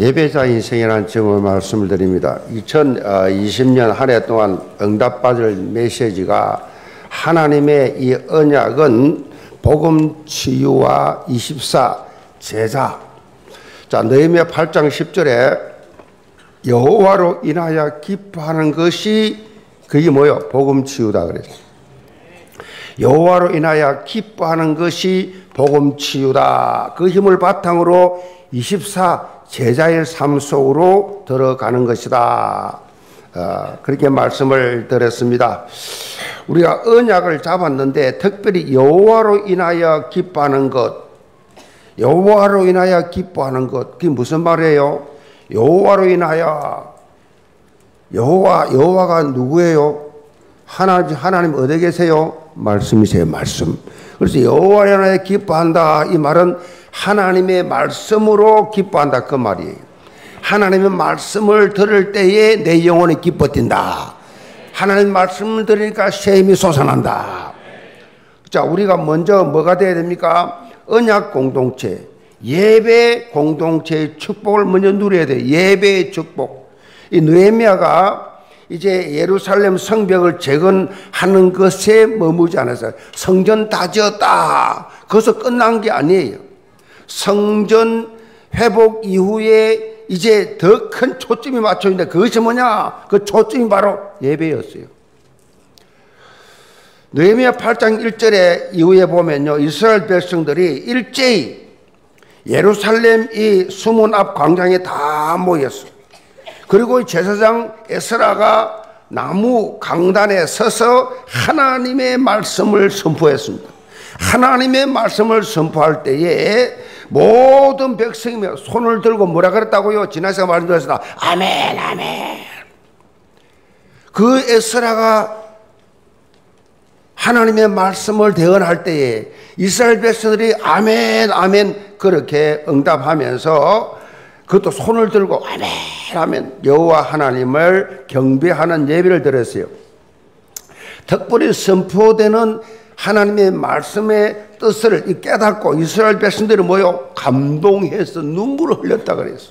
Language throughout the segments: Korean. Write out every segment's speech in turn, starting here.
예배자 인생이라는 제목의 말씀을 드립니다. 2020년 한 해 동안 응답받을 메시지가 하나님의 이 언약은 복음 치유와 24 제자. 자, 느헤미야 8장 10절에 여호와로 인하여 기뻐하는 것이 그게 뭐요? 복음 치유다 그랬어요. 여호와로 인하여 기뻐하는 것이 복음 치유다. 그 힘을 바탕으로 24 제자의 삶 속으로 들어가는 것이다. 어, 그렇게 말씀을 드렸습니다. 우리가 언약을 잡았는데 특별히 여호와로 인하여 기뻐하는 것, 여호와로 인하여 기뻐하는 것, 그게 무슨 말이에요? 여호와로 인하여 여호와 여호와가 누구예요? 하나 하나님 어디 계세요? 말씀이세요, 말씀. 그래서 여호와로 인하여 기뻐한다 이 말은 하나님의 말씀으로 기뻐한다 그 말이에요. 하나님의 말씀을 들을 때에 내 영혼이 기뻐뛴다. 하나님 말씀을 들으니까 샘이 솟아난다. 자, 우리가 먼저 뭐가 돼야 됩니까? 언약 공동체, 예배 공동체의 축복을 먼저 누려야 돼. 예배의 축복. 이 느헤미야가 이제 예루살렘 성벽을 재건하는 것에 머무지 않았어요. 성전 다 지었다. 그것서 끝난 게 아니에요. 성전 회복 이후에 이제 더 큰 초점이 맞춰 있는데 그것이 뭐냐? 그 초점이 바로 예배였어요. 느헤미야 8장 1절에 이후에 보면요. 이스라엘 백성들이 일제히 예루살렘 이 수문 앞 광장에 다 모였어요. 그리고 제사장 에스라가 나무 강단에 서서 하나님의 말씀을 선포했습니다. 하나님의 말씀을 선포할 때에 모든 백성이 손을 들고 뭐라 그랬다고요? 지난 시간 말씀드렸습니다. 아멘, 아멘. 그 에스라가 하나님의 말씀을 대언할 때에 이스라엘 백성들이 아멘, 아멘 그렇게 응답하면서 그것도 손을 들고 아멘, 아멘 여호와 하나님을 경배하는 예배를 드렸어요. 특별히 선포되는 하나님의 말씀의 뜻을 깨닫고 이스라엘 백성들이 뭐요? 감동해서 눈물을 흘렸다 그랬어.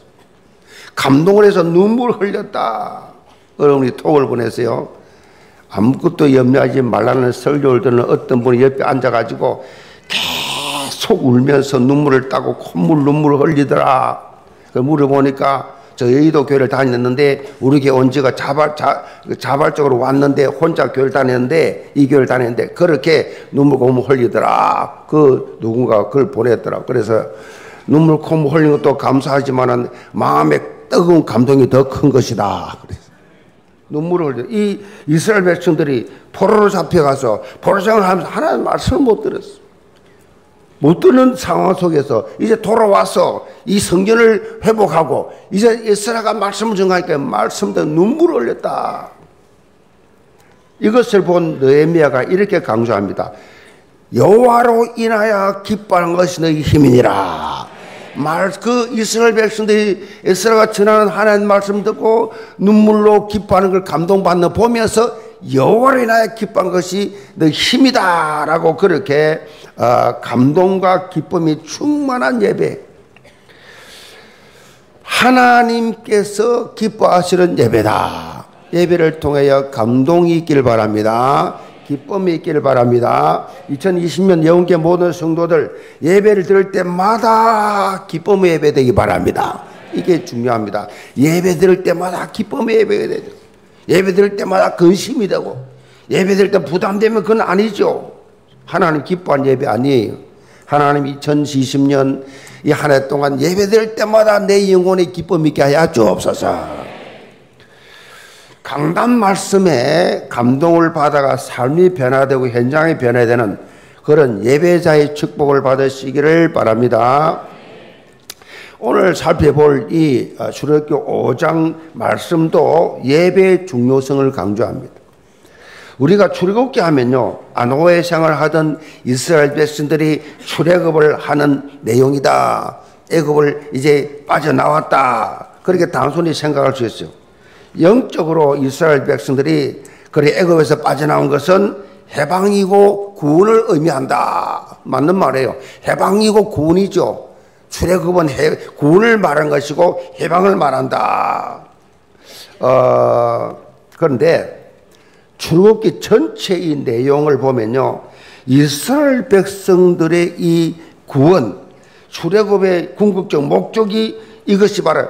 감동을 해서 눈물을 흘렸다. 여러분이 톡을 보냈어요. 아무것도 염려하지 말라는 설교를 듣는 어떤 분이 옆에 앉아가지고 계속 울면서 눈물을 따고 콧물 눈물을 흘리더라. 그 물어보니까 저 여의도 교회를 다녔는데 우리 교회 온 지가 자발, 자, 자발적으로 왔는데 혼자 교회를 다녔는데 이 교회를 다녔는데 그렇게 눈물 콧물 흘리더라. 그 누군가 그걸 보냈더라. 그래서 눈물 콧물 흘린 것도 감사하지만은 마음에 뜨거운 감동이 더 큰 것이다. 그래서 눈물을 흘려. 이 이스라엘 백성들이 포로로 잡혀가서 포로생활을 하면서 하나님 말씀을 못 들었어. 못 듣는 상황 속에서 이제 돌아와서 이 성전을 회복하고 이제 에스라가 말씀을 전하니까 말씀도 눈물을 흘렸다. 이것을 본 느헤미야가 이렇게 강조합니다. 여호와로 인하여 기뻐하는 것이 너희 힘이니라. 말 그 이스라엘 백성들이 에스라가 전하는 하나님 말씀 듣고 눈물로 기뻐하는 걸 감동받는 보면서 여호와로 인하여 기뻐한 것이 너 힘이다라고 그렇게 어, 감동과 기쁨이 충만한 예배. 하나님께서 기뻐하시는 예배다. 예배를 통하여 감동이 있기를 바랍니다. 기쁨이 있기를 바랍니다. 2020년 영계 모든 성도들 예배를 들을 때마다 기쁨의 예배 되기 바랍니다. 이게 중요합니다. 예배 들을 때마다 기쁨의 예배가 되죠. 예배 드릴 때마다 근심이 되고 예배 드릴 때 부담되면 그건 아니죠. 하나님 기뻐한 예배 아니에요. 하나님 2020년 이 한 해 동안 예배 드릴 때마다 내 영혼의 기쁨 있게 하여 주옵소서. 강단 말씀에 감동을 받아가 삶이 변화되고 현장이 변화되는 그런 예배자의 축복을 받으시기를 바랍니다. 오늘 살펴볼 이 어, 출애굽기 5장 말씀도 예배의 중요성을 강조합니다. 우리가 출애굽기 하면요 아노의 생활 하던 이스라엘 백성들이 출애굽을 하는 내용이다. 애굽을 이제 빠져나왔다. 그렇게 단순히 생각할 수 있어요. 영적으로 이스라엘 백성들이 그래 애굽에서 빠져나온 것은 해방이고 구원을 의미한다. 맞는 말이에요. 해방이고 구원이죠. 출애굽은 해, 구원을 말한 것이고 해방을 말한다. 어, 그런데 출애굽기 전체의 내용을 보면요. 이스라엘 백성들의 이 구원, 출애굽의 궁극적 목적이 이것이 바로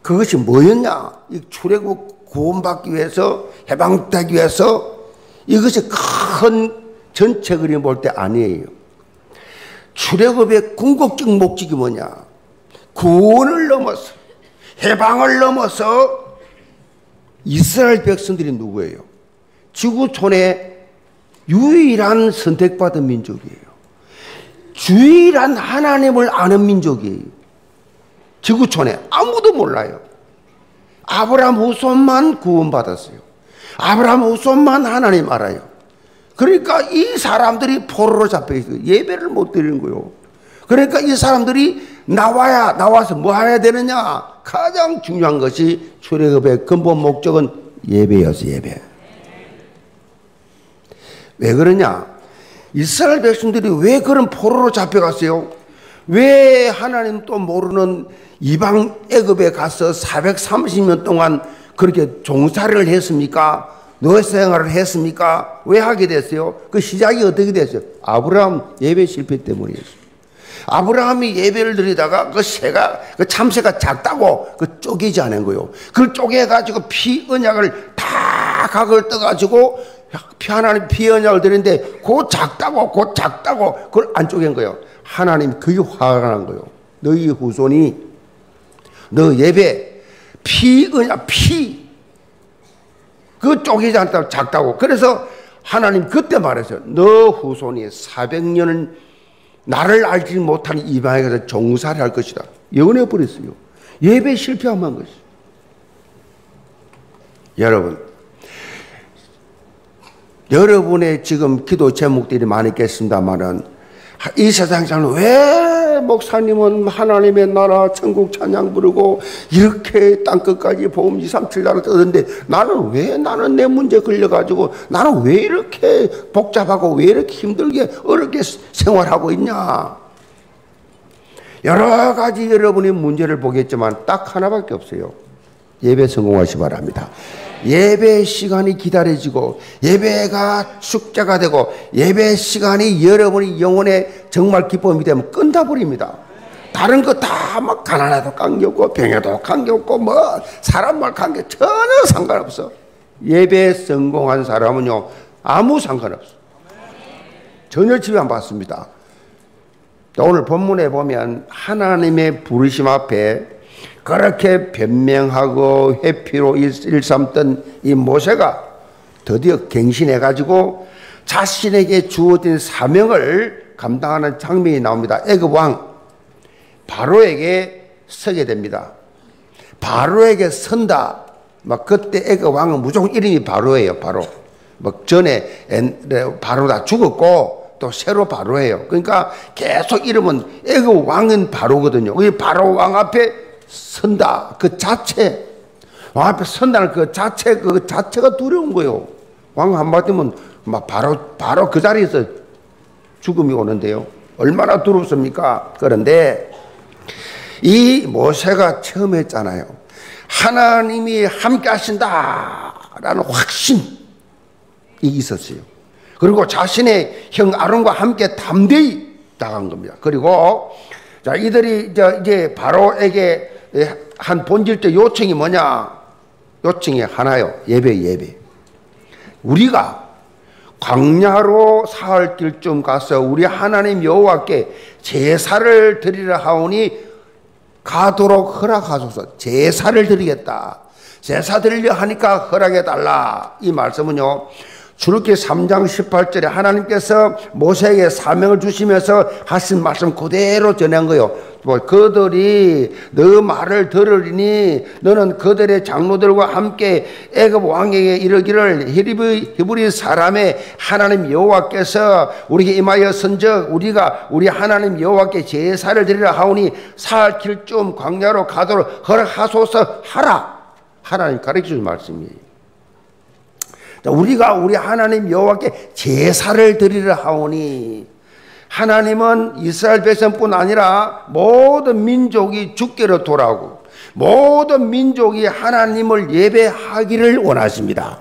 그것이 뭐였냐? 이 출애굽 구원받기 위해서 해방되기 위해서 이것이 큰 전체 그림 볼 때 아니에요. 출애굽의 궁극적 목적이 뭐냐? 구원을 넘어서 해방을 넘어서 이스라엘 백성들이 누구예요? 지구촌의 유일한 선택받은 민족이에요. 주일한 하나님을 아는 민족이에요. 지구촌에 아무도 몰라요. 아브라함 후손만 구원받았어요. 아브라함 후손만 하나님 알아요. 그러니까 이 사람들이 포로로 잡혀 있어요. 예배를 못 드리는 거요. 그러니까 이 사람들이 나와야 나와서 뭐 해야 되느냐? 가장 중요한 것이 출애굽의 근본 목적은 예배였어 예배. 왜 그러냐? 이스라엘 백성들이 왜 그런 포로로 잡혀갔어요? 왜 하나님 또 모르는 이방 애굽에 가서 430년 동안 그렇게 종사를 했습니까? 노예 생활을 했습니까? 왜 하게 됐어요? 그 시작이 어떻게 됐어요? 아브라함 예배 실패 때문이었어요. 아브라함이 예배를 드리다가 그 새가 그 참새가 작다고 그 쪼개지 않은 거요. 그걸 쪼개 가지고 피 언약을 다 각을 떠 가지고 하나님 피 언약을 드리는데 그 작다고 그 작다고 그걸 안 쪼갠 거요. 하나님 그게 화가 난 거요. 너희 후손이 너 예배 피 언약 피그 쪼개지 않다고 작다고. 그래서 하나님 그때 말했어요. 너 후손이 400년은 나를 알지 못하는 이방에 가서 종살이 할 것이다. 예언해 버렸어요. 예배 실패한 것이. 여러분, 여러분의 지금 기도 제목들이 많이 있겠습니다만은 이 세상에서는 왜 목사님은 하나님의 나라 천국 찬양 부르고 이렇게 땅 끝까지 보험 2, 3, 7 나라 떠드는데 나는 왜 나는 내 문제 걸려가지고 나는 왜 이렇게 복잡하고 왜 이렇게 힘들게 어렵게 생활하고 있냐? 여러 가지 여러분이 문제를 보겠지만 딱 하나밖에 없어요. 예배 성공하시 바랍니다 예배 시간이 기다려지고 예배가 축제가 되고 예배 시간이 여러분이 영혼의 정말 기쁨이 되면 끝나버립니다. 다른 거 다 막 가난해도 관계없고 병에도 관계없고 뭐 사람 말 관계 전혀 상관없어. 예배 성공한 사람은요 아무 상관없어. 전혀 지배 안 받습니다. 오늘 본문에 보면 하나님의 부르심 앞에 그렇게 변명하고 회피로 일삼던 이 모세가 드디어 갱신해가지고 자신에게 주어진 사명을 감당하는 장면이 나옵니다. 애굽 왕 바로에게 서게 됩니다. 바로에게 선다. 막 그때 애굽 왕은 무조건 이름이 바로예요. 바로. 막 전에 바로 다 죽었고 또 새로 바로예요. 그러니까 계속 이름은 애굽 왕은 바로거든요. 이 바로 왕 앞에 선다 그 자체 왕 앞에 선다는 그 자체 그 자체가 두려운 거요. 왕 한마디면 막 바로 바로 그 자리에서 죽음이 오는데요. 얼마나 두렵습니까? 그런데 이 모세가 처음 했잖아요. 하나님이 함께 하신다라는 확신이 있었어요. 그리고 자신의 형 아론과 함께 담대히 나간 겁니다. 그리고 자 이들이 이제 바로에게 예, 한 본질적 요청이 뭐냐? 요청이 하나요. 예배, 예배. 우리가 광야로 사흘 길쯤 가서 우리 하나님 여호와께 제사를 드리려 하오니 가도록 허락하소서. 제사를 드리겠다. 제사 드리려 하니까 허락해 달라. 이 말씀은요. 출애기 3장 18절에 하나님께서 모세에게 사명을 주시면서 하신 말씀 그대로 전한 거요. 뭐 그들이 너 말을 들으리니 너는 그들의 장로들과 함께 애굽 왕에게 이르기를 히브리, 사람의 하나님 여호와께서 우리에게 임하여 선적 우리가 우리 하나님 여호와께 제사를 드리라 하오니 사흘 길쯤 광야로 가도록 허락하소서 하라. 하나님 가르쳐 준 말씀이에요. 우리가 우리 하나님 여호와께 제사를 드리려 하오니 하나님은 이스라엘 백성뿐 아니라 모든 민족이 주께로 돌아오고 모든 민족이 하나님을 예배하기를 원하십니다.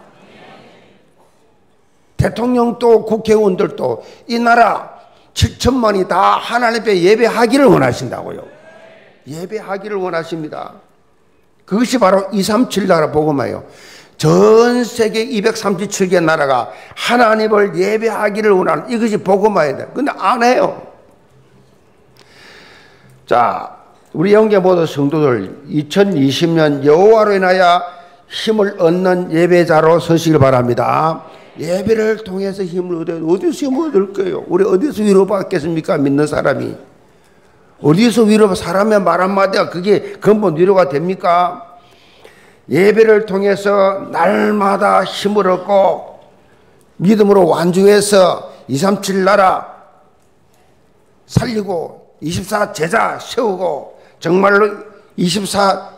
대통령도 국회의원들도 이 나라 7천만이 다 하나님 앞에 예배하기를 원하신다고요. 예배하기를 원하십니다. 그것이 바로 237 나라 복음이에요. 전 세계 237개 나라가 하나님을 예배하기를 원하는 이것이 복음화야 근데 안 해요. 자, 우리 영계 모든 성도들 2020년 여호와로 인하여 힘을 얻는 예배자로 서시길 바랍니다. 예배를 통해서 힘을 얻어 어디서 힘을 얻을 거예요? 우리 어디서 위로받겠습니까? 믿는 사람이 어디서 위로 사람의 말 한마디가 그게 근본 위로가 됩니까? 예배를 통해서 날마다 힘을 얻고 믿음으로 완주해서 237 나라 살리고 24 제자 세우고 정말로 24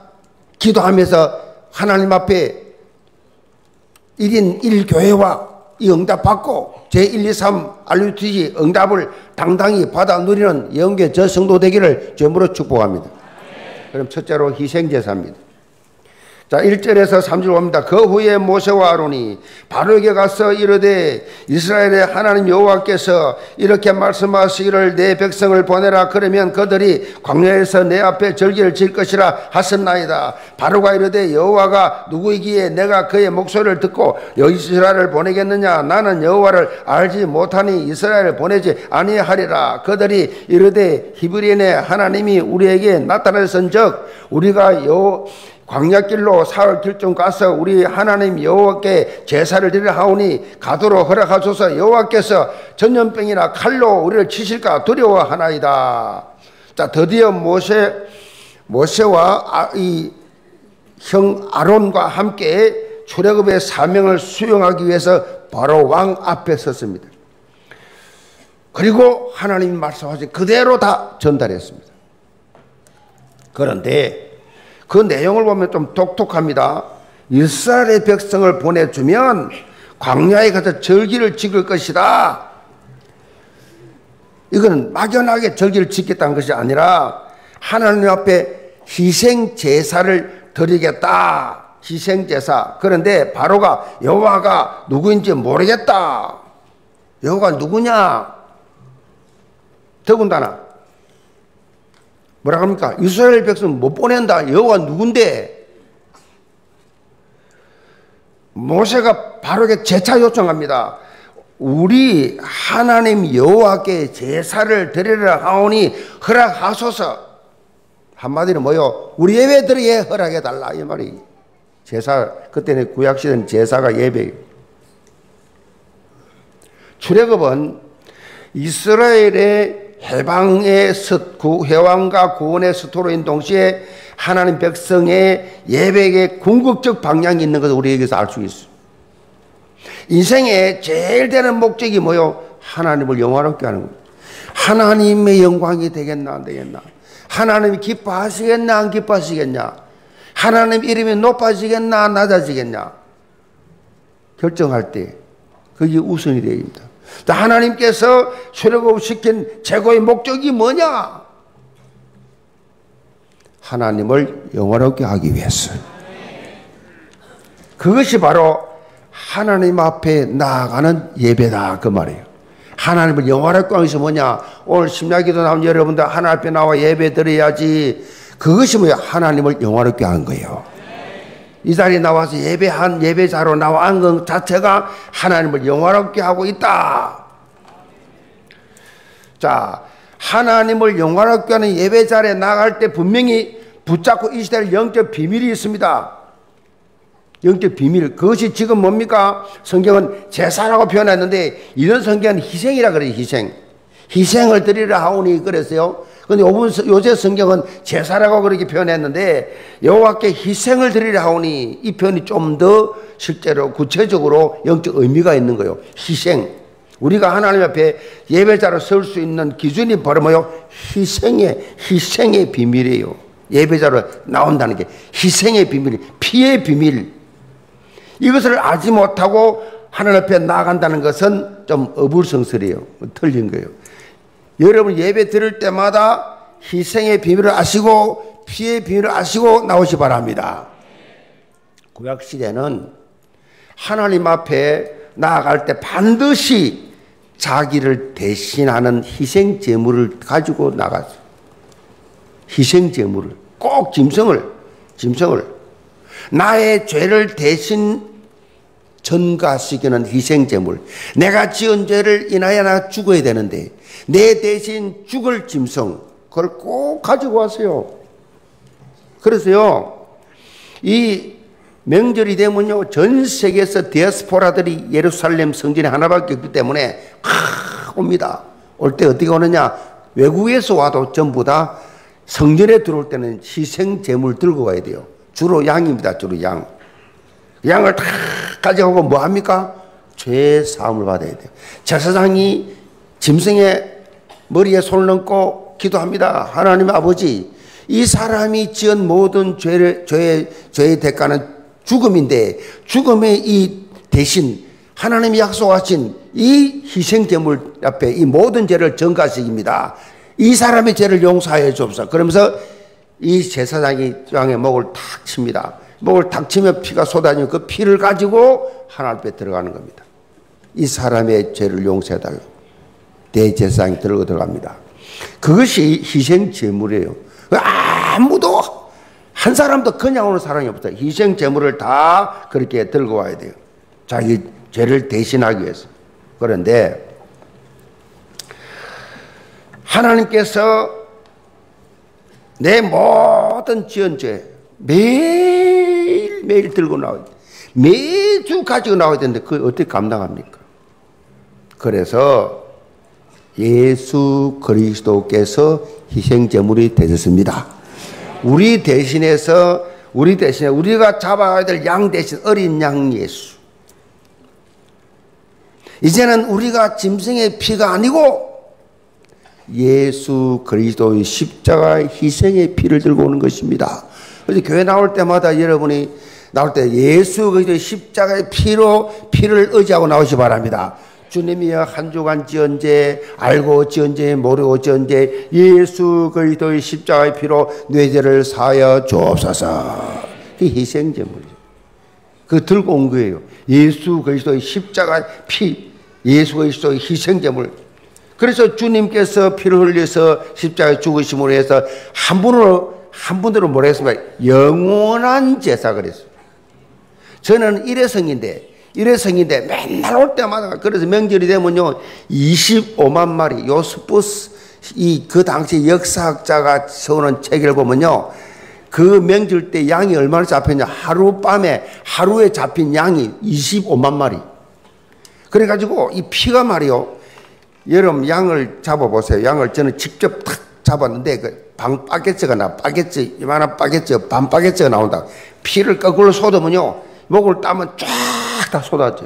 기도하면서 하나님 앞에 1인 1교회와 이 응답 받고 제1, 2, 3 RUTG 응답을 당당히 받아 누리는 영계 저 성도 되기를 주으로 축복합니다. 그럼 첫째로 희생제사입니다. 자, 1절에서 3절 봅니다. 그 후에 모세와 아론이 바로에게 가서 이르되 이스라엘의 하나님 여호와께서 이렇게 말씀하시기를 내 백성을 보내라 그러면 그들이 광야에서 내 앞에 절기를 질 것이라 하셨나이다. 바로가 이르되 여호와가 누구이기에 내가 그의 목소리를 듣고 이스라엘을 보내겠느냐 나는 여호와를 알지 못하니 이스라엘을 보내지 아니하리라. 그들이 이르되 히브리인의 하나님이 우리에게 나타나선즉 우리가 여 광야길로 사흘 길좀 가서 우리 하나님 여호와께 제사를 드리려 하오니 가도록 허락하소서 여호와께서 전염병이나 칼로 우리를 치실까 두려워하나이다. 자 드디어 모세 모세와 아, 이형 아론과 함께 출애굽의 사명을 수용하기 위해서 바로 왕 앞에 섰습니다. 그리고 하나님 말씀하신 그대로 다 전달했습니다. 그런데 그 내용을 보면 좀 독특합니다. 이스라엘의 백성을 보내주면 광야에 가서 절기를 지킬 것이다. 이거는 막연하게 절기를 지켰다는 것이 아니라 하나님 앞에 희생 제사를 드리겠다. 희생 제사. 그런데 바로가 여호와가 누구인지 모르겠다. 여호가 누구냐? 더군다나 뭐라 합니까? 이스라엘 백성 못 보낸다. 여호와 누군데? 모세가 바로게 재차 요청합니다. 우리 하나님 여호와께 제사를 드리려 하오니 허락하소서. 한마디로 뭐요? 우리 예배 드리게 허락해 달라 이 말이. 제사 그때는 구약 시대는 제사가 예배. 출애굽은 이스라엘의 해방의 구, 해방과 구원의 스토로인 동시에 하나님 백성의 예배의 궁극적 방향이 있는 것을 우리에게서 알 수 있어. 인생의 제일 되는 목적이 뭐요? 하나님을 영화롭게 하는 거예요. 하나님의 영광이 되겠나 안 되겠나? 하나님이 기뻐하시겠나 안 기뻐하시겠냐? 하나님 이름이 높아지겠나 낮아지겠냐? 결정할 때 그게 우선이 되입니다. 하나님께서 출애굽 시킨 최고의 목적이 뭐냐? 하나님을 영원하게 하기 위해서. 그것이 바로 하나님 앞에 나아가는 예배다 그 말이에요. 하나님을 영원하게 하기 위해서 뭐냐? 오늘 심야기도 나온 여러분들 하나님 앞에 나와 예배 드려야지. 그것이 뭐야? 하나님을 영원하게 한 거예요. 이 자리에 나와서 예배한 예배자로 나와 안것 자체가 하나님을 영화롭게 하고 있다. 자, 하나님을 영화롭게 하는 예배 자리에 나갈 때 분명히 붙잡고 이 시대를 영적 비밀이 있습니다. 영적 비밀. 그것이 지금 뭡니까? 성경은 제사라고 표현했는데 이런 성경은 희생이라 그래요, 희생. 희생을 드리라 하오니 그랬어요. 근데 요새 성경은 제사라고 그렇게 표현했는데 여호와께 희생을 드리려 하오니 이 표현이 좀 더 실제로 구체적으로 영적 의미가 있는 거예요. 희생. 우리가 하나님 앞에 예배자로 설 수 있는 기준이 바로 뭐요? 희생의 희생의 비밀이에요. 예배자로 나온다는 게 희생의 비밀, 피의 비밀. 이것을 알지 못하고 하나님 앞에 나아간다는 것은 좀 어불성설이에요. 틀린 거예요. 여러분 예배 드릴 때마다 희생의 비밀을 아시고 피의 비밀을 아시고 나오시 바랍니다. 구약 시대는 하나님 앞에 나아갈 때 반드시 자기를 대신하는 희생 제물을 가지고 나갔어. 희생 제물을 꼭 짐승을 짐승을 나의 죄를 대신 전가시키는 희생 제물. 내가 지은 죄를 인하여 나 죽어야 되는데 내 대신 죽을 짐승 그걸 꼭 가지고 왔어요. 그래서요. 이 명절이 되면요. 전 세계에서 디아스포라들이 예루살렘 성전에 하나밖에 없기 때문에 아, 옵니다. 올 때 어떻게 오느냐? 외국에서 와도 전부 다 성전에 들어올 때는 희생 제물 들고 가야 돼요. 주로 양입니다. 주로 양. 양을 다 가져가고 뭐 합니까? 죄 사함을 받아야 돼요. 제사장이 짐승의 머리에 손을 얹고 기도합니다. 하나님 아버지, 이 사람이 지은 모든 죄를, 죄의, 죄의 대가는 죽음인데, 죽음의 이 대신 하나님이 약속하신 이 희생제물 앞에 이 모든 죄를 전가식입니다. 이 사람의 죄를 용서하여 주옵소서. 그러면서 이 제사장이 왕의 목을 탁 칩니다. 목을 탁 치면 피가 쏟아지면 그 피를 가지고 하나님 앞에 들어가는 겁니다. 이 사람의 죄를 용서해달라. 대제사장이 들고 들어갑니다. 그것이 희생 제물이에요. 아무도 한 사람도 그냥 오는 사람이 없어요. 희생 제물을 다 그렇게 들고 와야 돼요. 자기 죄를 대신하기 위해서. 그런데 하나님께서 내 모든 지은 죄 매 일매일 들고 나와야 돼. 매주 가지고 나와야 되는데 그걸 어떻게 감당합니까? 그래서 예수 그리스도께서 희생제물이 되셨습니다. 우리 대신해서 우리 대신에 우리가 잡아야 될 양 대신 어린 양 예수. 이제는 우리가 짐승의 피가 아니고 예수 그리스도의 십자가 희생의 피를 들고 오는 것입니다. 그래서 교회 나올 때마다 여러분이 나올 때 예수 그리스도의 십자가의 피로 피를 의지하고 나오시 바랍니다. 주님이여 한 주간 지언제 알고 지언제 모르고 지언제 예수 그리스도의 십자가의 피로 뇌제를 사여 주옵소서. 그 희생 제물이죠. 그 들고 온 거예요. 예수 그리스도의 십자가 피, 예수 그리스도의 희생 제물. 그래서 주님께서 피를 흘려서 십자가에 죽으심으로 해서 한 분으로 한 분으로 뭐라 했습니까? 영원한 제사 그랬어요. 저는 일회성인데 일회성인데 맨날 올 때마다 그래서 명절이 되면요 25만 마리 요스푸스 이 그 당시 역사학자가 써놓은 책을 보면요 그 명절 때 양이 얼마나 잡혔냐 하룻밤에 하루에 잡힌 양이 25만 마리 그래가지고 이 피가 말이요 여러분 양을 잡아보세요 양을 저는 직접 탁 잡았는데 그 방 빠게츠가 나 빠게츠 이만한 빠게츠 반 빠게츠가 나온다 피를 거꾸로 쏟으면요 목을 따면 쫙 다 쏟아져.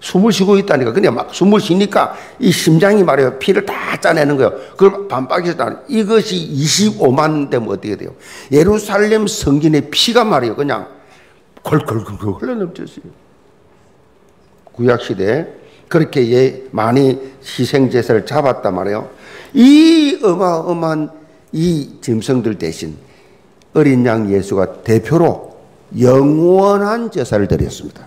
숨을 쉬고 있다니까. 근데 막 숨을 쉬니까 이 심장이 말이에요. 피를 다 짜내는 거예요. 그걸 반박해서 이것이 25만 되면 어떻게 돼요? 예루살렘 성전의 피가 말이에요. 그냥 걸걸걸걸 흘러넘쳤어요. 구약시대 그렇게 예, 많이 희생제사를 잡았단 말이에요. 이 어마어마한 이 짐승들 대신 어린 양 예수가 대표로 영원한 제사를 드렸습니다.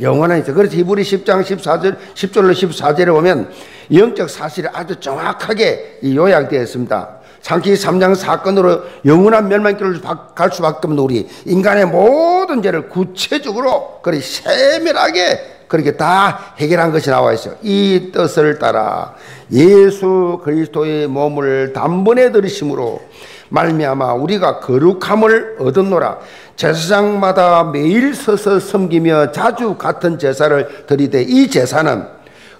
영원한 제사. 그래서 히브리 10장 14절, 10절로 14절에 보면 영적 사실이 아주 정확하게 요약되어 있습니다. 창기 3장 사건으로 영원한 멸망길을 갈 수밖에 없는 우리 인간의 모든 죄를 구체적으로 그리 세밀하게 그렇게 다 해결한 것이 나와 있어요. 이 뜻을 따라 예수 그리스도의 몸을 단번에 들으심으로 말미암아 우리가 거룩함을 얻었노라. 제사장마다 매일 서서 섬기며 자주 같은 제사를 드리되 이 제사는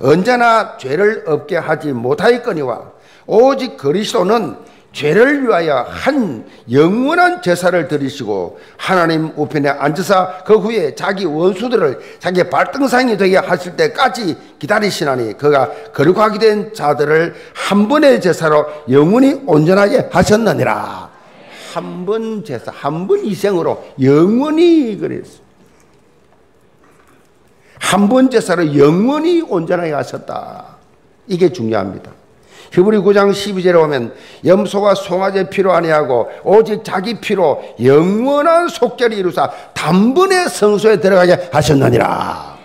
언제나 죄를 없게 하지 못하였거니와 오직 그리스도는 죄를 위하여 한 영원한 제사를 드리시고 하나님 우편에 앉으사 그 후에 자기 원수들을 자기 발등상이 되게 하실 때까지 기다리시나니 그가 거룩하게 된 자들을 한 번의 제사로 영원히 온전하게 하셨느니라. 한 번 제사, 한 번 희생으로 영원히 그랬어. 한 번 제사로 영원히 온전하게 하셨다. 이게 중요합니다. 히브리 9장 12절에 보면 염소와 송아지 피로 아니하고 오직 자기 피로 영원한 속죄를 이루사 단번에 성소에 들어가게 하셨느니라.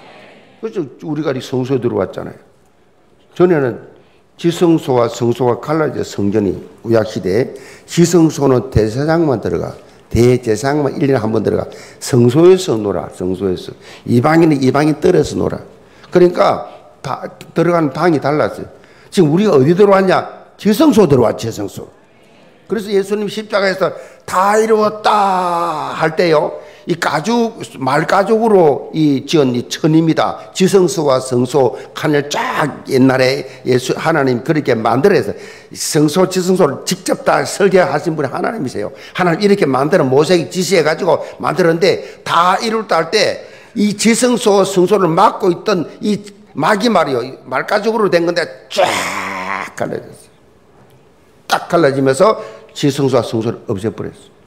그래서 우리가 이 성소에 들어왔잖아요. 전에는 지성소와 성소가 갈라져 성전이 구약시대에 지성소는 대제사장만 들어가 대제사장만 1년에 한 번 들어가 성소에서 놀아 성소에서 이방인은 이방인 떨어서 놀아 그러니까 바, 들어가는 방이 달랐어요 지금 우리가 어디 들어왔냐 지성소 들어왔 지성소 그래서 예수님 십자가에서 다 이루었다 할 때요 이 가죽 말 가죽으로 이 지은 이 천입니다. 지성소와 성소 칸을 쫙 옛날에 예수 하나님 그렇게 만들어서 성소 지성소를 직접 다 설계하신 분이 하나님이세요. 하나님 이렇게 만들어 모세기 지시해 가지고 만들었는데 다 이룰 때할때 이 지성소 성소를 막고 있던 이 막이 말이요 말 가죽으로 된 건데 쫙 갈라졌어요. 딱 갈라지면서 지성소와 성소를 없애버렸어요.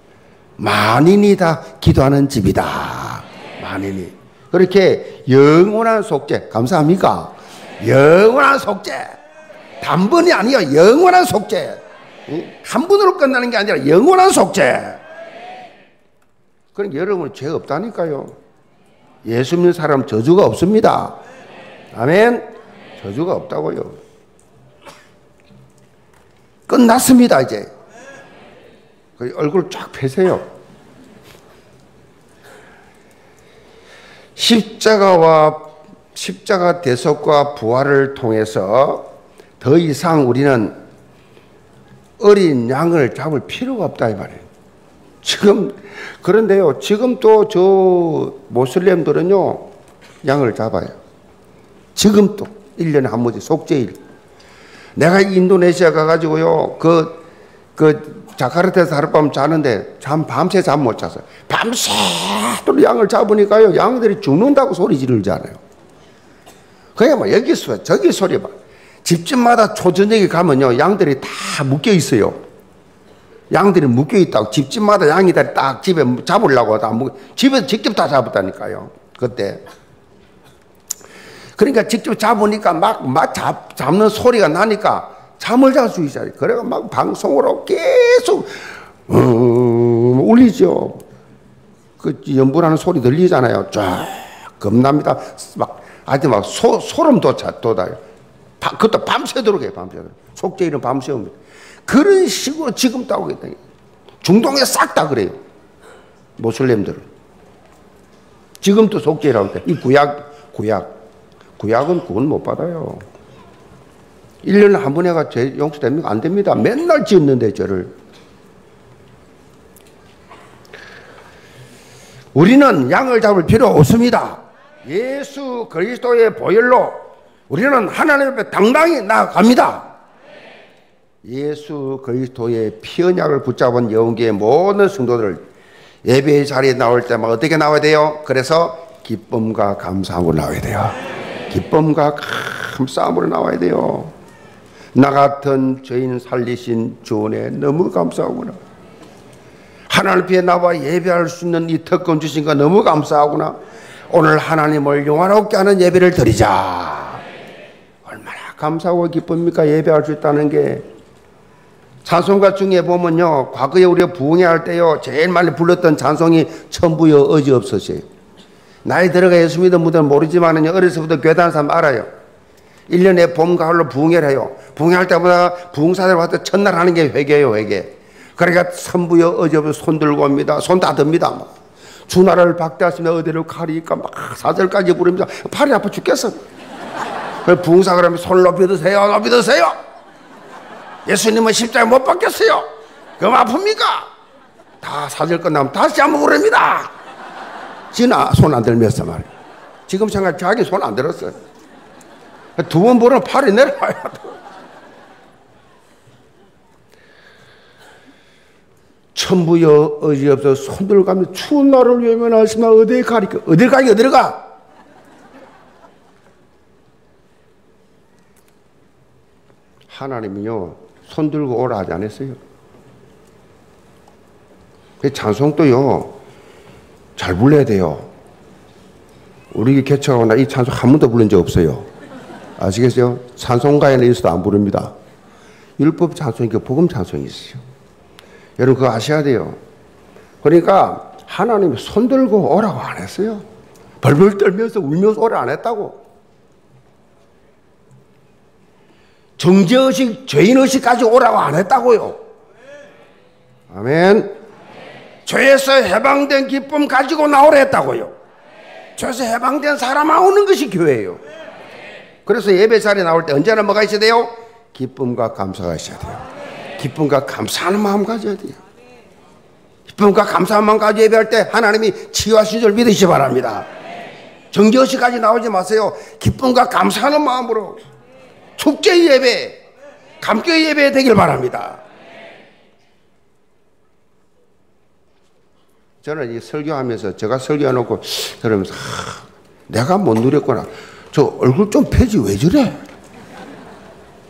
만인이 다 기도하는 집이다. 만인이. 그렇게 영원한 속죄. 감사합니까? 영원한 속죄. 단번이 아니야. 영원한 속죄. 한 번으로 끝나는 게 아니라 영원한 속죄. 그럼 여러분 죄 없다니까요. 예수 믿는 사람 저주가 없습니다. 아멘. 저주가 없다고요. 끝났습니다, 이제. 그 얼굴 쫙 펴세요. 십자가와 십자가 대속과 부활을 통해서 더 이상 우리는 어린 양을 잡을 필요가 없다 이 말이에요. 지금 그런데요. 지금 또 저 모슬렘들은요. 양을 잡아요. 지금 또 1년에 한 번씩 속죄일. 내가 인도네시아 가가지고요. 그, 그 자카르타에서 하룻밤 자는데 잠 밤새 잠 못 잤어요. 밤새도록 양을 잡으니까요. 양들이 죽는다고 소리 지르잖아요. 그냥 뭐 여기 서 저기 소리 봐. 집집마다 초저녁에 가면요. 양들이 다 묶여 있어요. 양들이 묶여 있다고 집집마다 양이들 딱 집에 잡으려고 다 집에 직접 다 잡았다니까요. 그때. 그러니까 직접 잡으니까 막, 막 잡, 잡는 소리가 나니까 잠을 잘 수 있어요. 그래가 막 방송으로 계속 음, 울리죠. 그 연분하는 소리 들리잖아요. 쫙 겁납니다. 막 아주 막 소, 소름 돋아 돋아요. 바, 그것도 밤새도록 해요. 밤새도록. 속죄일은 밤새웁니다. 그런 식으로 지금 따오고 있다. 중동에 싹 다 그래요. 모슬렘들은. 지금도 속죄라고 이 구약, 구약. 구약은 구원 못 받아요. 1년에 한 번 해가 죄 용서됩니까? 안 됩니다. 맨날 짓는데 죄를. 우리는 양을 잡을 필요 없습니다. 예수 그리스도의 보혈로 우리는 하나님 앞에 당당히 나아갑니다. 예수 그리스도의 피 언약을 붙잡은 영계의 모든 성도들 예배 자리에 나올 때마다 어떻게 나와야 돼요? 그래서 기쁨과 감사하고 나와야 돼요. 기쁨과 감사함으로 나와야 돼요. 나 같은 죄인 살리신 주은혜 너무 감사하구나. 하나님 앞에 나와 예배할 수 있는 이 특권 주신 거 너무 감사하구나. 오늘 하나님을 영화롭게 하는 예배를 드리자. 얼마나 감사하고 기쁩니까? 예배할 수 있다는 게. 찬송가 중에 보면요. 과거에 우리가 부흥회 때요. 제일 많이 불렀던 찬송이 천부여 어지 없으세요. 나이 들어가 예수 믿은 분들은 모르지만은요. 어려서부터 교단 사람 알아요. 1년에 봄, 가을로 부흥회를 해요. 부흥할 때마다 부흥사들 와서 첫날 하는 게 회개예요, 회개. 그러니까 선부여 어제부터 손 들고 옵니다. 손 다 듭니다. 막. 주나라를 박대하시며 어디를 가리니까 막 사절까지 부릅니다. 팔이 아파 죽겠어. 그 부흥사 그러면 손 높이 드세요, 높이 드세요. 예수님은 십자가 못 박혔어요. 그럼 아픕니까? 다 사절 끝나면 다시 한번 부릅니다. 지나 손 안 들면서 말이야. 지금 생각 자기 손 안 들었어요. 두 번 보면 팔이 내려와요. 천부여 어지없어 손들 가면 추운 날을 외면하시면 어디에 가리까? 어딜 가기 어디를 가? 하나님이요 손 들고 오라 하지 않았어요. 그 찬송도요 잘 불러야 돼요. 우리 개척하고 나 이 찬송 한 번도 부른 적 없어요. 아시겠어요? 찬송가에는 있어도 안 부릅니다. 율법 찬송이 그 복음 찬송이 있어요. 여러분 그거 아셔야 돼요. 그러니까 하나님이 손 들고 오라고 안 했어요. 벌벌 떨면서 울면서 오라 안 했다고. 정죄의식, 죄인의식까지 오라고 안 했다고요. 아멘. 죄에서 해방된 기쁨 가지고 나오라 했다고요. 죄에서 해방된 사람만 오는 것이 교회예요. 그래서 예배 자리에 나올 때 언제나 뭐가 있어야 돼요? 기쁨과 감사가 있어야 돼요. 기쁨과 감사하는 마음 가져야 돼요. 기쁨과 감사한 마음 가지고 예배할 때 하나님이 치유하신 줄 믿으시 기 바랍니다. 정죄의식까지 나오지 마세요. 기쁨과 감사하는 마음으로 축제 예배, 감교 예배 되길 바랍니다. 저는 이 설교하면서 제가 설교해놓고 그러면서 하, 내가 못 누렸구나. 저 얼굴 좀 펴지 왜 저래?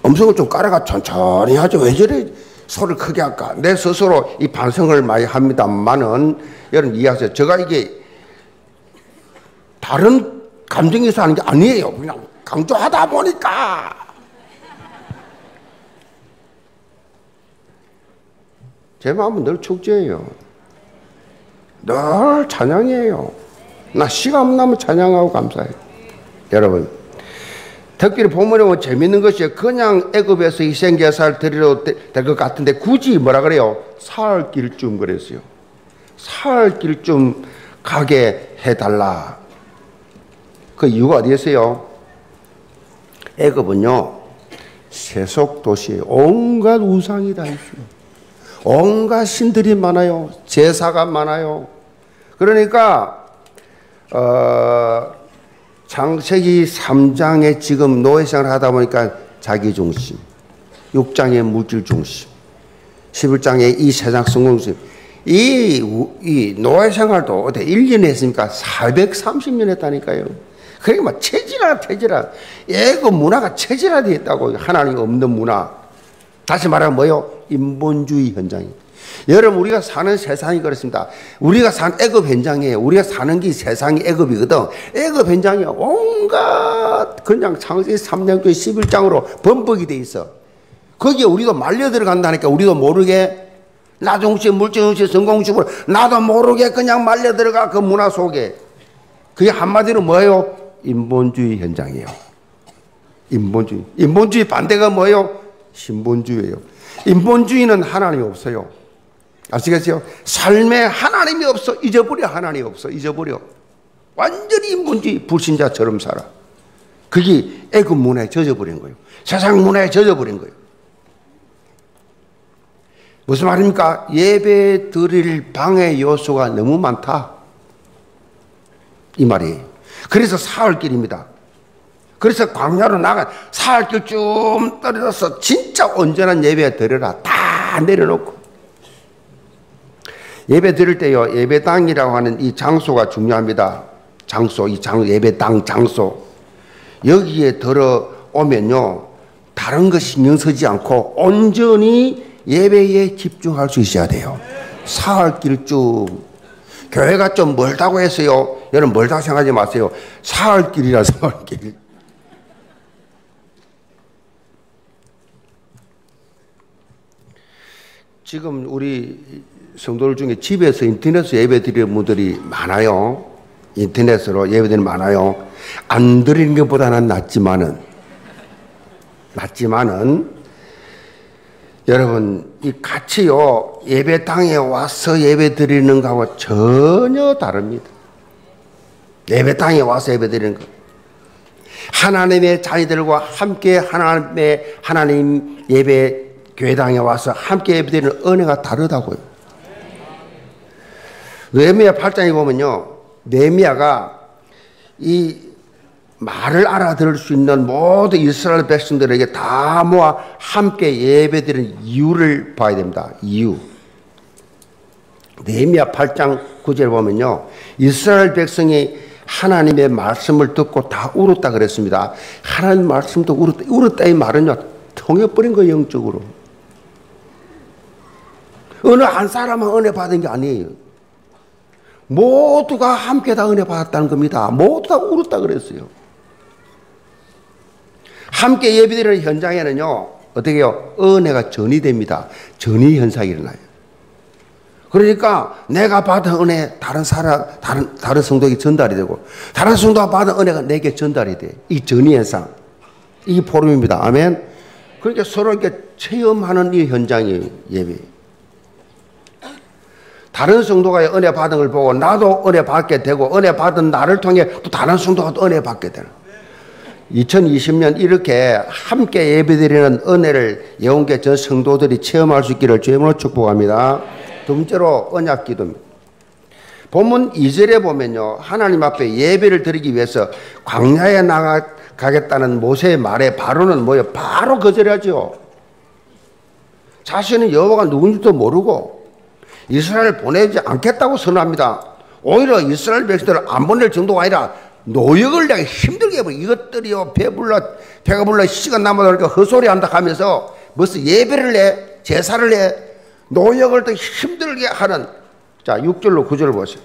음성을 좀 깔아가 천천히 하죠. 왜 저래? 소리를 크게 할까? 내 스스로 이 반성을 많이 합니다만은 여러분 이해하세요. 제가 이게 다른 감정에서 하는 게 아니에요. 그냥 강조하다 보니까 제 마음은 늘 축제예요. 늘 찬양이에요. 나 시간 나면 찬양하고 감사해요. 여러분, 특별히 보면은 뭐 재밌는 것이 그냥 애굽에서 희생제사를 드리려 될것 같은데 굳이 뭐라 그래요? 사흘 길쯤 그랬어요. 사흘 길쯤 가게 해달라. 그 이유가 어디에서요? 애굽은요, 세속 도시 온갖 우상이 다 있어요. 온갖 신들이 많아요. 제사가 많아요. 그러니까 어, 창세기 3장에 지금 노예생활 하다 보니까 자기 중심, 6장의 물질 중심, 11장의 이 세상 성공 중심. 이, 이 노예생활도 어때 1년 했습니까? 430년 했다니까요. 그러니까 체질화, 체질화. 애고 문화가 체질화되어 있다고. 하나님 없는 문화. 다시 말하면 뭐요? 인본주의 현장이. 여러분 우리가 사는 세상이 그렇습니다. 우리가 산 애급 현장이에요. 우리가 사는 게 세상이 애급이거든. 애급 현장이 온갖 그냥 창세기 3장교 11장으로 범벅이 돼 있어. 거기에 우리도 말려 들어간다니까 우리도 모르게 나중식, 물질중식, 성공식으로 나도 모르게 그냥 말려 들어가 그 문화 속에. 그게 한마디로 뭐예요? 인본주의 현장이에요. 인본주의. 인본주의 반대가 뭐예요? 신본주의예요. 인본주의는 하나님이 없어요. 아시겠어요? 삶에 하나님이 없어. 잊어버려. 하나님이 없어. 잊어버려. 완전히 인본주의 불신자처럼 살아. 그게 애굽 문화에 젖어버린 거예요. 세상 문화에 젖어버린 거예요. 무슨 말입니까? 예배 드릴 방해 요소가 너무 많다. 이 말이에요. 그래서 사흘 길입니다. 그래서 광야로 나가 사흘길 쭉 떨어져서 진짜 온전한 예배 드려라. 다 내려놓고. 예배 드릴 때요, 예배당이라고 하는 이 장소가 중요합니다. 장소, 이 장, 예배당 장소. 여기에 들어오면요, 다른 거 신경 쓰지 않고 온전히 예배에 집중할 수 있어야 돼요. 사흘길 쭉. 교회가 좀 멀다고 했어요. 여러분 멀다고 생각하지 마세요. 사흘길이라 사흘길. 지금 우리 성도들 중에 집에서 인터넷으로 예배 드리는 분들이 많아요. 인터넷으로 예배 드리는 많아요. 안 드리는 것보다는 낫지만은, 낫지만은, 여러분, 이 같이요, 예배당에 와서 예배 드리는 거하고 전혀 다릅니다. 예배당에 와서 예배 드리는 거. 하나님의 자녀들과 함께 하나님의, 하나님 예배 교회당에 와서 함께 예배드리는 은혜가 다르다고요. 네미야 8장에 보면요. 네미야가 이 말을 알아들을 수 있는 모든 이스라엘 백성들에게 다 모아 함께 예배드리는 이유를 봐야 됩니다. 이유. 네미야 8장 9절 보면요. 이스라엘 백성이 하나님의 말씀을 듣고 다 울었다 그랬습니다. 하나님 말씀도 울었다. 울었다 이 말은요. 통해버린 거예요, 영적으로. 어느 한 사람만 은혜 받은 게 아니에요. 모두가 함께 다 은혜 받았다는 겁니다. 모두 다 울었다 그랬어요. 함께 예배드리는 현장에는요, 어떻게 해요? 은혜가 전이됩니다. 전이 현상이 일어나요. 그러니까 내가 받은 은혜 다른 사람, 다른, 다른 성도에게 전달이 되고, 다른 성도가 받은 은혜가 내게 전달이 돼. 이 전이 현상. 이 포럼입니다. 아멘. 그러니까 서로 이렇게 체험하는 이 현장이 예배. 다른 성도가 은혜 받은 걸 보고 나도 은혜 받게 되고 은혜 받은 나를 통해 또 다른 성도가 또 은혜 받게 되는. 2020년 이렇게 함께 예배드리는 은혜를 예언계 전 성도들이 체험할 수 있기를 주님으로 축복합니다. 두 번째로 언약 기도입니다. 본문 2절에 보면요. 하나님 앞에 예배를 드리기 위해서 광야에 나가겠다는 모세의 말에 바로는 뭐예요? 바로 거절하죠. 자신은 여호와가 누군지도 모르고 이스라엘을 보내지 않겠다고 선언합니다. 오히려 이스라엘 백성들을 안 보낼 정도가 아니라 노역을 내가 힘들게 해버 이것들이요 배불러 배가 불러 시간 남아도 헛소리 한다 하면서 무슨 예배를 해 제사를 해 노역을 더 힘들게 하는 자 6절로 9절을 보세요.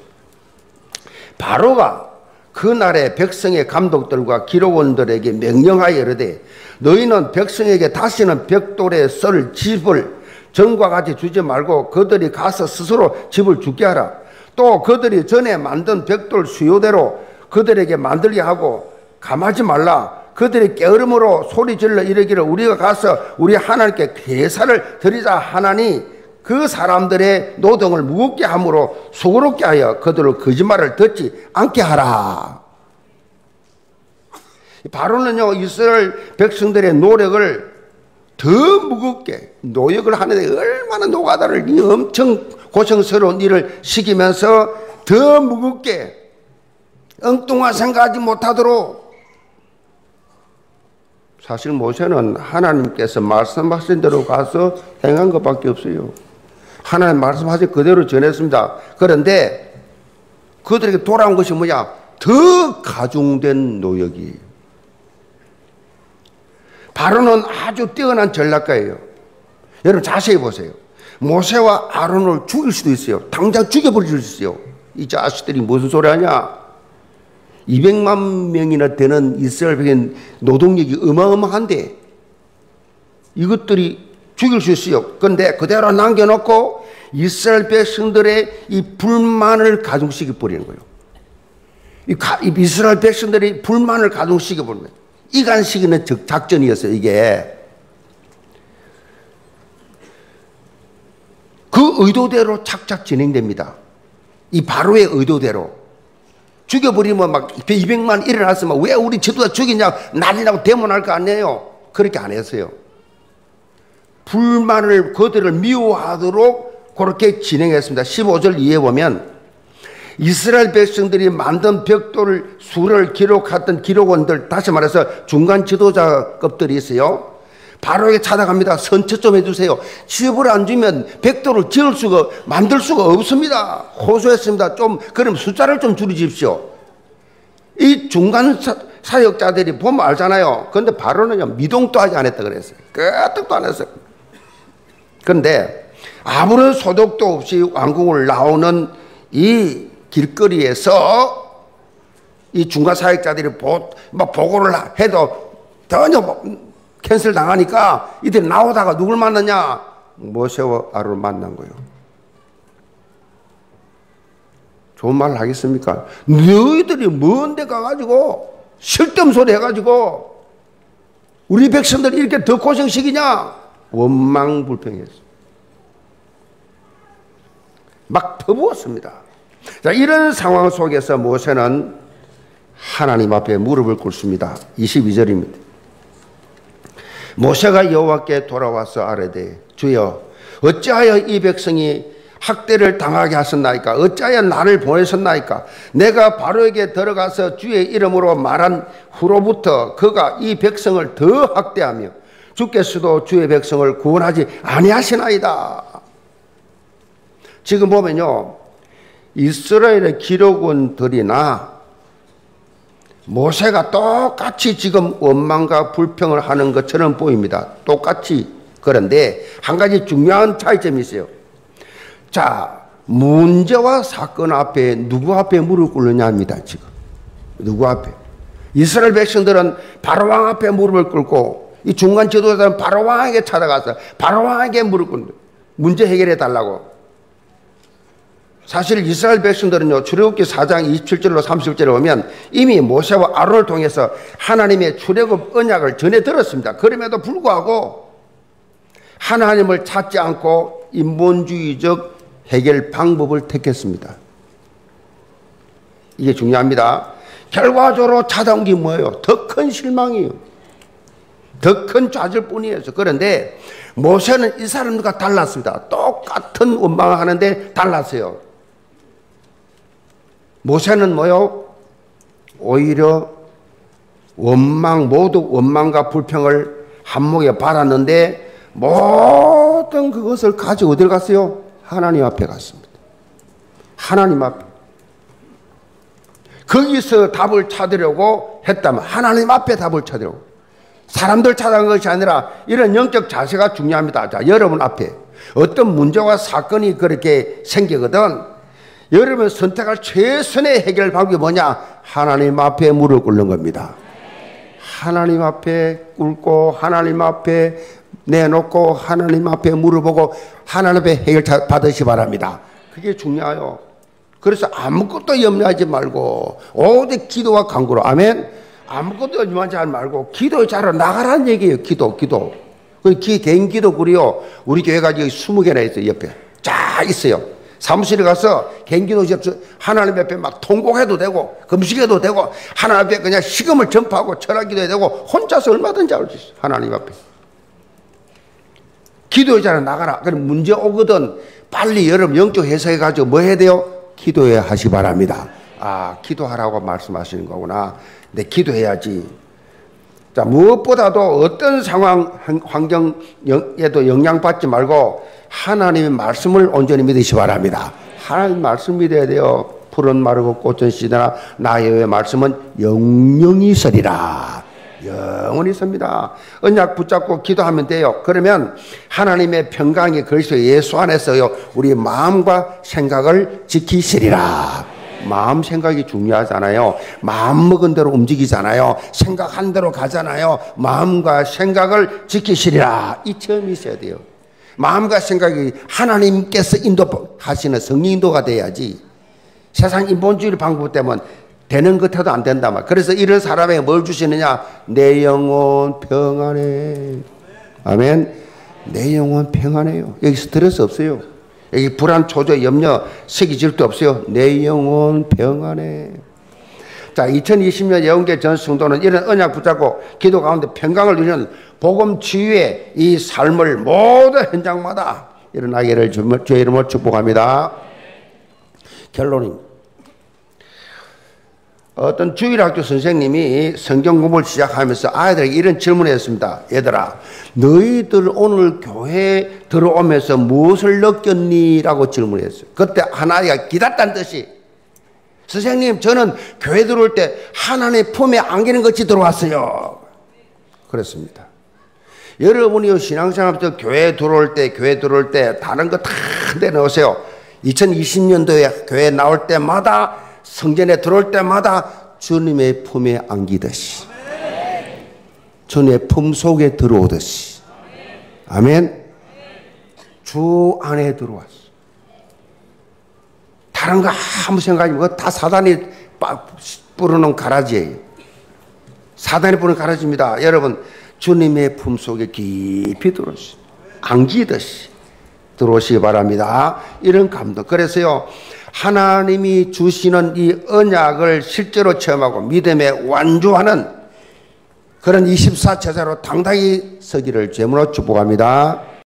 바로가 그날의 백성의 감독들과 기록원들에게 명령하여 이르되 너희는 백성에게 다시는 벽돌에 썰 집을 전과 같이 주지 말고 그들이 가서 스스로 집을 죽게 하라. 또 그들이 전에 만든 벽돌 수요대로 그들에게 만들게 하고 감하지 말라. 그들이 깨어름으로 소리 질러 이르기를 우리가 가서 우리 하나님께 대사를 드리자 하나니 그 사람들의 노동을 무겁게 함으로 수고롭게 하여 그들을 거짓말을 듣지 않게 하라. 바로는요, 이스라엘 백성들의 노력을 더 무겁게 노역을 하는데 얼마나 노가다를 엄청 고생스러운 일을 시키면서 더 무겁게 엉뚱한 생각하지 못하도록 사실 모세는 하나님께서 말씀하신 대로 가서 행한 것밖에 없어요. 하나님 말씀하신 그대로 전했습니다. 그런데 그들에게 돌아온 것이 뭐냐? 더 가중된 노역이 바로는 아주 뛰어난 전략가예요. 여러분 자세히 보세요. 모세와 아론을 죽일 수도 있어요. 당장 죽여버릴 수 있어요. 이 자식들이 무슨 소리 하냐? 200만 명이나 되는 이스라엘 백인 노동력이 어마어마한데 이것들이 죽일 수 있어요. 그런데 그대로 남겨놓고 이스라엘 백성들의 이 불만을 가중시켜 버리는 거예요. 이 이스라엘 백성들이 불만을 가중시켜 버리는 거예요. 이간시키는 작전이었어요, 이게. 그 의도대로 착착 진행됩니다. 이 바로의 의도대로. 죽여버리면 막 200만 일어났으면 왜 우리 지도자 죽이냐 난리 나고 대문할 거 아니에요. 그렇게 안 했어요. 불만을 그들을 미워하도록 그렇게 진행했습니다. 15절 이해 보면 이스라엘 백성들이 만든 벽돌 수를 기록했던 기록원들 다시 말해서 중간 지도자급들이 있어요. 바로에게 찾아갑니다. 선처 좀 해주세요. 집을 안 주면 벽돌을 지을 수가 만들 수가 없습니다. 호소했습니다. 좀 그럼 숫자를 좀 줄이십시오. 이 중간 사, 역자들이 보면 알잖아요. 그런데 바로는요 미동도 하지 않았다 그랬어요. 끄떡도 안 했어요. 그런데 아무런 소득도 없이 왕궁을 나오는 이 길거리에서 이 중간 사역자들이 보, 막 보고를 해도 전혀 뭐 캔슬 당하니까 이들 나오다가 누굴 만났냐? 모세와 아를 만난 거예요. 좋은 말 하겠습니까? 너희들이 먼데 가가지고 쓸데없는 소리 해가지고 우리 백성들 이렇게 더 고생시키냐? 원망불평했어. 막 퍼부었습니다. 자, 이런 상황 속에서 모세는 하나님 앞에 무릎을 꿇습니다. 22절입니다. 모세가 여호와께 돌아와서 아뢰되 주여 어찌하여 이 백성이 학대를 당하게 하셨나이까 어찌하여 나를 보내셨나이까 내가 바로에게 들어가서 주의 이름으로 말한 후로부터 그가 이 백성을 더 학대하며 주께서도 주의 백성을 구원하지 아니하시나이다 지금 보면요 이스라엘의 기록원들이나 모세가 똑같이 지금 원망과 불평을 하는 것처럼 보입니다. 똑같이. 그런데 한 가지 중요한 차이점이 있어요. 자, 문제와 사건 앞에 누구 앞에 무릎 꿇느냐 합니다, 지금. 누구 앞에? 이스라엘 백성들은 바로왕 앞에 무릎을 꿇고 이 중간 지도자들은 바로왕에게 찾아가서 바로왕에게 무릎 꿇는 문제 해결해 달라고. 사실 이스라엘 백성들은요, 출애굽기 4장 27절로 30절에 보면 이미 모세와 아론을 통해서 하나님의 출애굽 언약을 전해 들었습니다. 그럼에도 불구하고 하나님을 찾지 않고 인본주의적 해결 방법을 택했습니다. 이게 중요합니다. 결과적으로 찾아온 게 뭐예요? 더 큰 실망이에요. 더 큰 좌절뿐이에요. 그런데 모세는 이 사람들과 달랐습니다. 똑같은 원망을 하는데 달랐어요. 모세는 뭐요? 오히려 원망, 모두 원망과 불평을 한목에 바랐는데 모든 그것을 가지고 어딜 갔어요? 하나님 앞에 갔습니다. 하나님 앞에. 거기서 답을 찾으려고 했다면 하나님 앞에 답을 찾으려고 사람들 찾아간 것이 아니라 이런 영적 자세가 중요합니다. 자, 여러분 앞에 어떤 문제와 사건이 그렇게 생기거든 여러분 선택할 최선의 해결 방법이 뭐냐? 하나님 앞에 무릎 꿇는 겁니다. 하나님 앞에 꿇고 하나님 앞에 내놓고 하나님 앞에 물어보고 하나님 앞에 해결 받으시 바랍니다. 그게 중요해요. 그래서 아무것도 염려하지 말고 오직 기도와 간구로 아멘. 아무것도 염려하지 말고 기도 자러 나가라는 얘기예요. 기도, 기도. 그 기, 개인 기도 그리요. 우리 교회가 여기 20개나 있어요. 옆에. 쫙 있어요. 사무실에 가서 개인 기도 접수 하나님 앞에 막 통곡해도 되고 금식해도 되고 하나님 앞에 그냥 시금을 전파하고 철학기도 해도 되고 혼자서 얼마든지 할 수 있어요. 하나님 앞에. 기도자는 나가라. 그럼 문제 오거든 빨리 여러분 영적 해석해 가지고 뭐 해야 돼요? 기도해 하시 바랍니다. 아, 기도하라고 말씀하시는 거구나. 내 기도해야지. 자, 무엇보다도 어떤 상황, 환경에도 영향받지 말고 하나님의 말씀을 온전히 믿으시 바랍니다. 하나님 말씀 믿어야 돼요. 푸른 마르고 꽃은 시드나 나의 말씀은 영영이 서리라. 영원히 섭니다. 언약 붙잡고 기도하면 돼요. 그러면 하나님의 평강이 그리스도 예수 안에서요. 우리 마음과 생각을 지키시리라. 마음 생각이 중요하잖아요. 마음 먹은 대로 움직이잖아요. 생각한 대로 가잖아요. 마음과 생각을 지키시리라. 이 체험이 있어야 돼요. 마음과 생각이 하나님께서 인도하시는 성령 인도가 돼야지. 세상 인본주의 방법 때문에 되는 것 해도 안 된다 말. 그래서 이런 사람에게 뭘 주시느냐? 내 영혼 평안해. 아멘. 내 영혼 평안해요. 여기 스트레스 없어요. 여기 불안, 초조, 염려, 세기 질도 없어요. 내 영혼 평안해. 자, 2020년 예언계 전 성도는 이런 언약 붙잡고 기도 가운데 평강을 누리는 복음 치유의 이 삶을 모든 현장마다 일어나기를 주의 이름으로 축복합니다. 결론입니다. 어떤 주일학교 선생님이 성경 공부를 시작하면서 아이들에게 이런 질문을 했습니다. 얘들아, 너희들 오늘 교회 들어오면서 무엇을 느꼈니? 라고 질문했어요. 그때 하나가 기다렸다는 뜻이 선생님, 저는 교회 들어올 때 하나님의 품에 안기는 것이 들어왔어요. 그렇습니다. 여러분이 신앙생활부터 교회 들어올 때, 교회 들어올 때 다른 거 다 내놓으세요. 2020년도에 교회 나올 때마다 성전에 들어올 때마다 주님의 품에 안기듯이 주님의 품 속에 들어오듯이. 아멘. 주 안에 들어왔어. 다른 거 아무 생각이 없고 다 사단이 뿌려놓은 가라지예요. 사단이 뿌는 가라지입니다. 여러분 주님의 품 속에 깊이 들어오시 안기듯이 들어오시기 바랍니다. 이런 감동 그래서요 하나님이 주시는 이 언약을 실제로 체험하고 믿음에 완주하는 그런 24제자로 당당히 서기를 제물로 축복합니다.